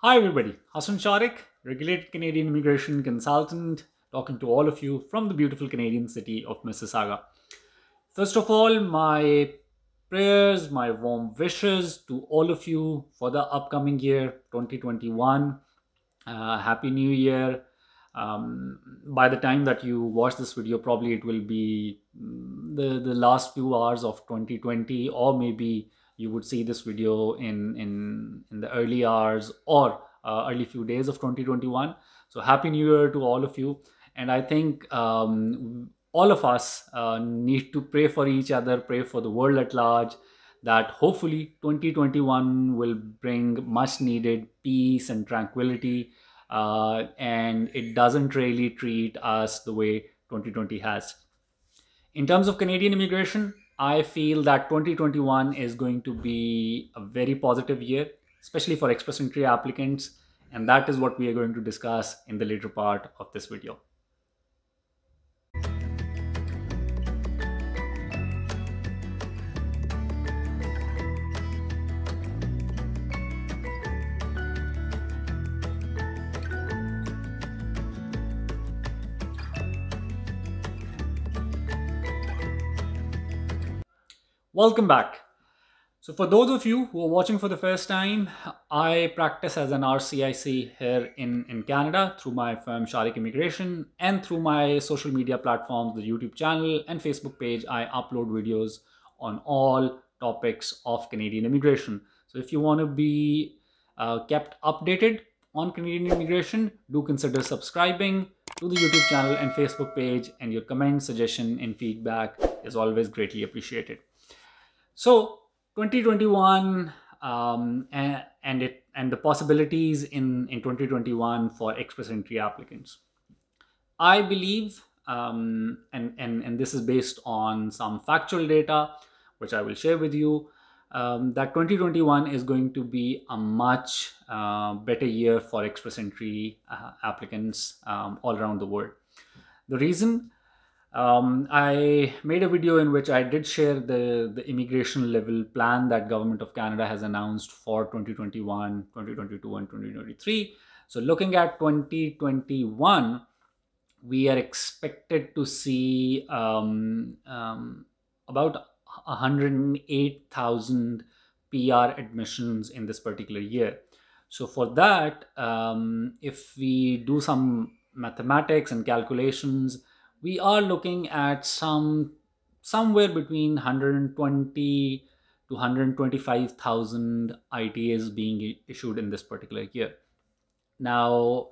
Hi, everybody. Hassan Shariq, regulated Canadian immigration consultant, talking to all of you from the beautiful Canadian city of Mississauga. First of all, my prayers, my warm wishes to all of you for the upcoming year 2021. Uh, Happy New Year. Um, by the time that you watch this video, probably it will be mm, the, the last few hours of 2020, or maybe you would see this video in, in, in the early hours or uh, early few days of 2021. So, Happy New Year to all of you. And I think um, all of us uh, need to pray for each other, pray for the world at large, that hopefully 2021 will bring much needed peace and tranquility. Uh, and it doesn't really treat us the way 2020 has. In terms of Canadian immigration, I feel that 2021 is going to be a very positive year, especially for express entry applicants. And that is what we are going to discuss in the later part of this video. Welcome back. So, for those of you who are watching for the first time, I practice as an RCIC here in, in Canada through my firm Shariq Immigration and through my social media platforms, the YouTube channel and Facebook page. I upload videos on all topics of Canadian immigration. So, if you want to be uh, kept updated on Canadian immigration, do consider subscribing to the YouTube channel and Facebook page, and your comment, suggestion, and feedback is always greatly appreciated. So 2021 um, and, and it and the possibilities in in 2021 for express entry applicants. I believe, um, and and and this is based on some factual data, which I will share with you. Um, that 2021 is going to be a much uh, better year for express entry uh, applicants um, all around the world. The reason um, I made a video in which I did share the, the immigration level plan that government of Canada has announced for 2021, 2022 and 2023. So looking at 2021, we are expected to see um, um, about 108,000 PR admissions in this particular year. So for that, um, if we do some mathematics and calculations, we are looking at some somewhere between 120 to 125,000 ITAs being issued in this particular year. Now,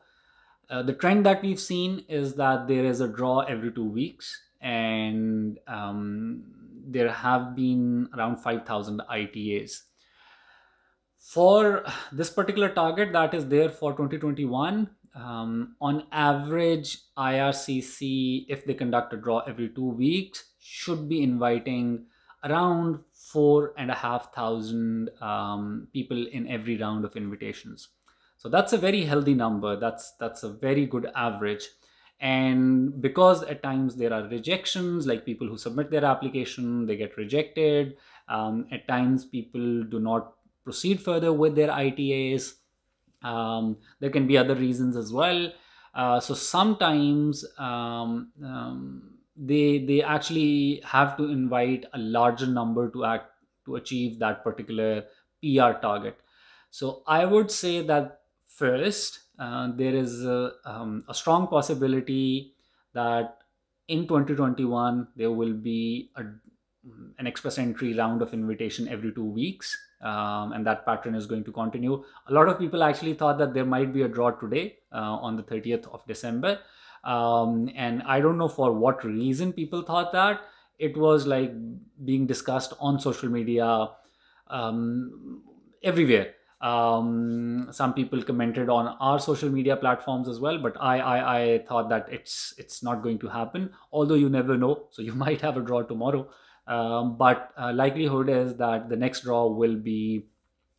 uh, the trend that we've seen is that there is a draw every two weeks, and um, there have been around 5,000 ITAs. For this particular target that is there for 2021, um, on average, IRCC, if they conduct a draw every two weeks, should be inviting around four and a half thousand um, people in every round of invitations. So that's a very healthy number. That's that's a very good average. And because at times there are rejections, like people who submit their application, they get rejected. Um, at times people do not proceed further with their ITAs um, there can be other reasons as well. Uh, so sometimes um, um, they they actually have to invite a larger number to act to achieve that particular PR target. So I would say that first uh, there is a, um, a strong possibility that in 2021 there will be a, an express entry round of invitation every two weeks um, and that pattern is going to continue. A lot of people actually thought that there might be a draw today uh, on the 30th of December. Um, and I don't know for what reason people thought that. It was like being discussed on social media um, everywhere. Um, some people commented on our social media platforms as well, but I, I, I thought that it's it's not going to happen. Although you never know, so you might have a draw tomorrow. Um, but uh, likelihood is that the next draw will be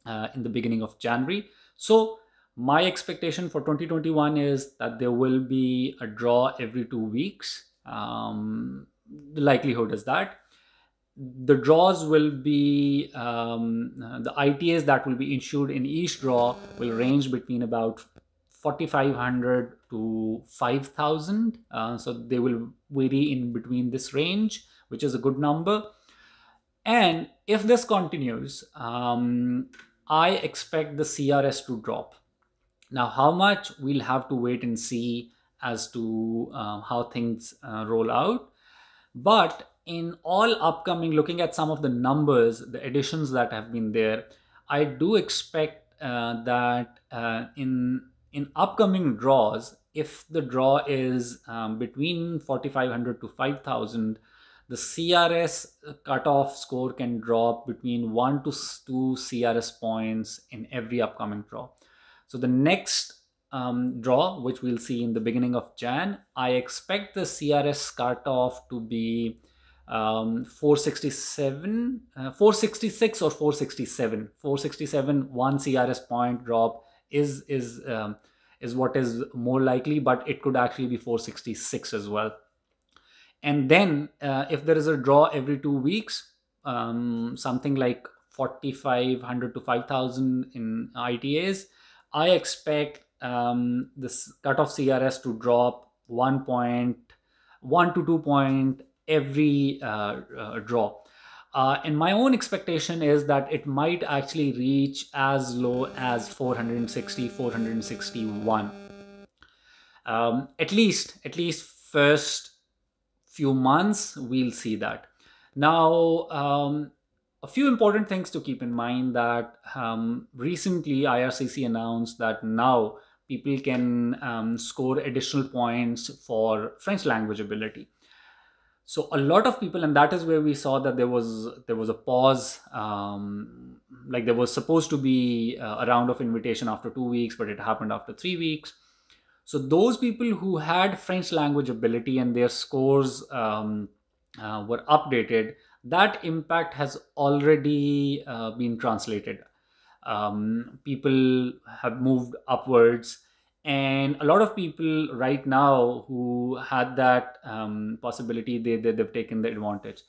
uh, in the beginning of January. So my expectation for 2021 is that there will be a draw every two weeks. Um, the likelihood is that. the draws will be um, the ITAs that will be issued in each draw will range between about 4500 to 5000 uh, so they will vary in between this range which is a good number. And if this continues um, i expect the crs to drop. Now how much? We'll have to wait and see as to uh, how things uh, roll out. But in all upcoming looking at some of the numbers the additions that have been there i do expect uh, that uh, in in upcoming draws, if the draw is um, between 4500 to 5000, the CRS cutoff score can drop between 1 to 2 CRS points in every upcoming draw. So the next um, draw, which we'll see in the beginning of Jan, I expect the CRS cutoff to be um, 467, uh, 466 or 467. 467, one CRS point drop is is um, is what is more likely, but it could actually be 466 as well. And then uh, if there is a draw every two weeks, um, something like 4,500 to 5,000 in ITAs, I expect um, this cutoff CRS to drop one point, one to two point every uh, uh, draw. Uh, and my own expectation is that it might actually reach as low as 460, 461. Um, at least, at least first few months, we'll see that. Now, um, a few important things to keep in mind that um, recently IRCC announced that now people can um, score additional points for French language ability so a lot of people and that is where we saw that there was there was a pause um, like there was supposed to be a round of invitation after two weeks but it happened after three weeks so those people who had french language ability and their scores um, uh, were updated that impact has already uh, been translated. Um, people have moved upwards and a lot of people right now who had that um, possibility they, they they've taken the advantage.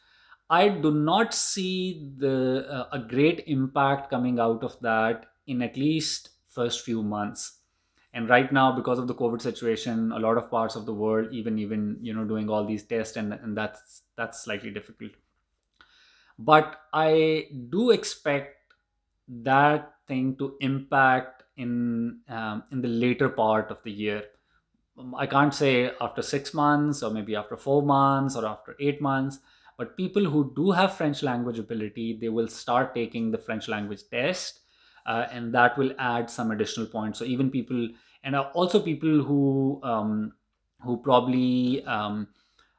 I do not see the uh, a great impact coming out of that in at least first few months and right now because of the covid situation a lot of parts of the world even even you know doing all these tests and, and that's that's slightly difficult but i do expect that thing to impact in um, in the later part of the year. Um, I can't say after six months or maybe after four months or after eight months, but people who do have French language ability, they will start taking the French language test, uh, and that will add some additional points. So even people, and also people who um, who probably um,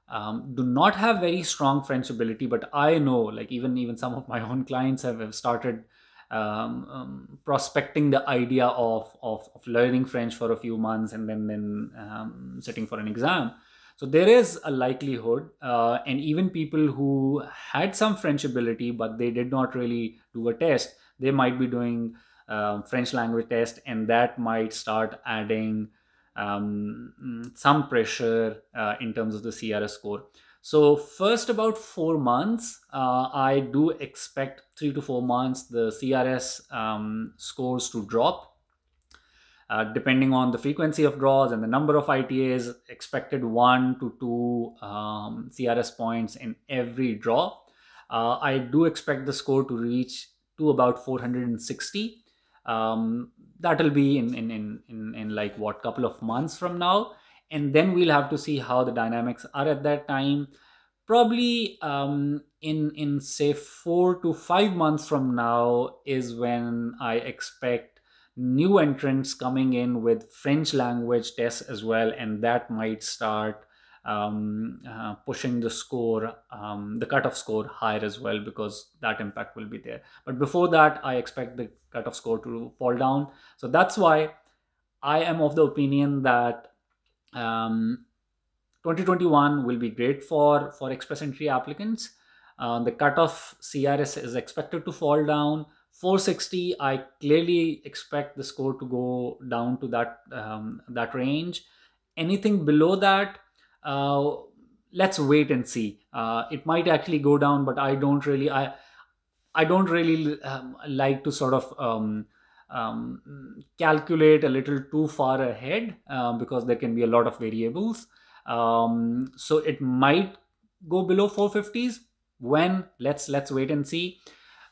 um, do not have very strong French ability, but I know, like even even some of my own clients have, have started um, um, prospecting the idea of, of, of, learning French for a few months and then then um, sitting for an exam. So there is a likelihood, uh, and even people who had some French ability but they did not really do a test, they might be doing uh, French language test, and that might start adding um, some pressure uh, in terms of the CRS score. So first about four months, uh, I do expect three to four months the CRS um, scores to drop. Uh, depending on the frequency of draws and the number of ITAs, expected one to two um, CRS points in every draw. Uh, I do expect the score to reach to about 460. Um, that'll be in, in, in, in, in like what couple of months from now. And then we'll have to see how the dynamics are at that time. Probably um, in in say four to five months from now is when i expect new entrants coming in with french language tests as well. And that might start um, uh, pushing the score um, the cutoff score higher as well because that impact will be there but before that i expect the cutoff score to fall down so that's why i am of the opinion that um, 2021 will be great for, for express entry applicants. Uh, the cutoff CRS is expected to fall down. 460, I clearly expect the score to go down to that um, that range. Anything below that, uh, let's wait and see. Uh, it might actually go down, but I don't really I I don't really um, like to sort of um, um, calculate a little too far ahead uh, because there can be a lot of variables. Um, so it might go below 450s. When let's let's wait and see.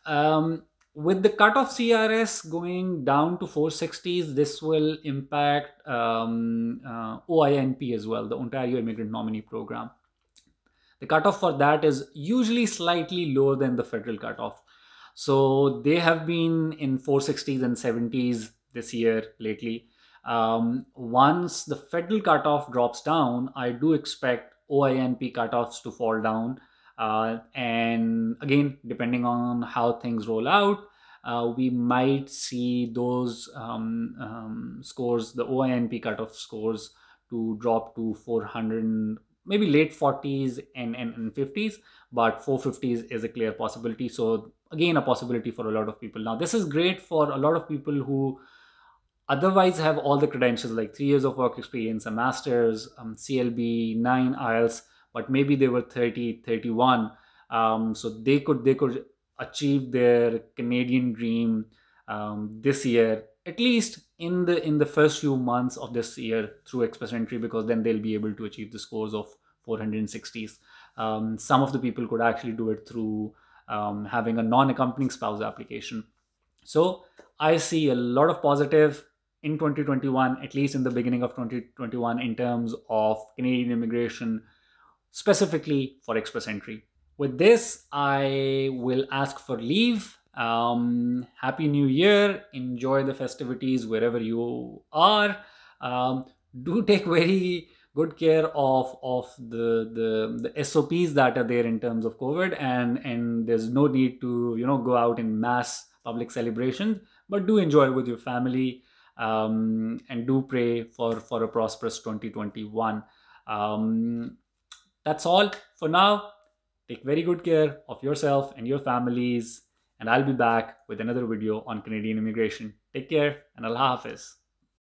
Um, with the cutoff CRS going down to 460s, this will impact um, uh, OINP as well, the Ontario Immigrant Nominee Program. The cutoff for that is usually slightly lower than the federal cutoff. So they have been in 460s and 70s this year lately. Um, once the federal cutoff drops down, I do expect OINP cutoffs to fall down. Uh, and again, depending on how things roll out, uh, we might see those um, um, scores, the OINP cutoff scores, to drop to 400 maybe late 40s and, and, and 50s but 450s is a clear possibility. So again a possibility for a lot of people. Now this is great for a lot of people who otherwise have all the credentials like three years of work experience a master's um, clb 9 ielts but maybe they were 30 31 um, so they could they could achieve their canadian dream um, this year at least in the in the first few months of this year through express entry because then they'll be able to achieve the scores of 460s um, some of the people could actually do it through um, having a non-accompanying spouse application. So i see a lot of positive in 2021 at least in the beginning of 2021 in terms of canadian immigration specifically for express entry with this i will ask for leave um, happy New Year. Enjoy the festivities wherever you are. Um, do take very good care of of the, the the SOPs that are there in terms of COVID, and and there's no need to you know go out in mass public celebrations, but do enjoy with your family. Um, and do pray for for a prosperous 2021 um, that's all for now take very good care of yourself and your families and I'll be back with another video on Canadian immigration. Take care and Allah Hafiz.